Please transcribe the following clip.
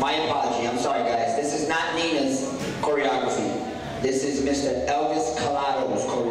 My apology. I'm sorry, guys. This is not Nina's choreography. This is Mr. Elvis Calado's choreography.